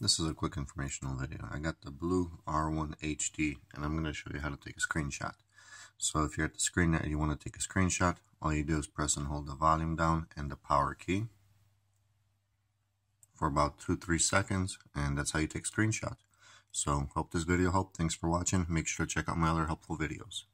This is a quick informational video. I got the BLU R1 HD and I'm going to show you how to take a screenshot. So if you're at the screen and you want to take a screenshot, all you do is press and hold the volume down and the power key for about 2-3 seconds and that's how you take a screenshot. So hope this video helped. Thanks for watching. Make sure to check out my other helpful videos.